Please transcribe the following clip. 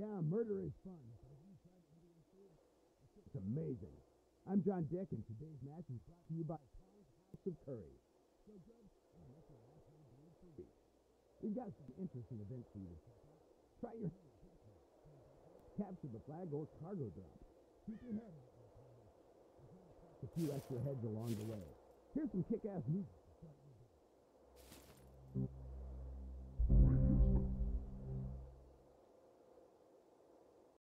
Yeah, murder is fun. It's amazing. I'm John Dick, and today's match is brought to you by House of Curry. We've got some interesting events for you. Try your capture the flag or cargo drop. Keep your head. A few extra heads along the way. Here's some kick-ass music.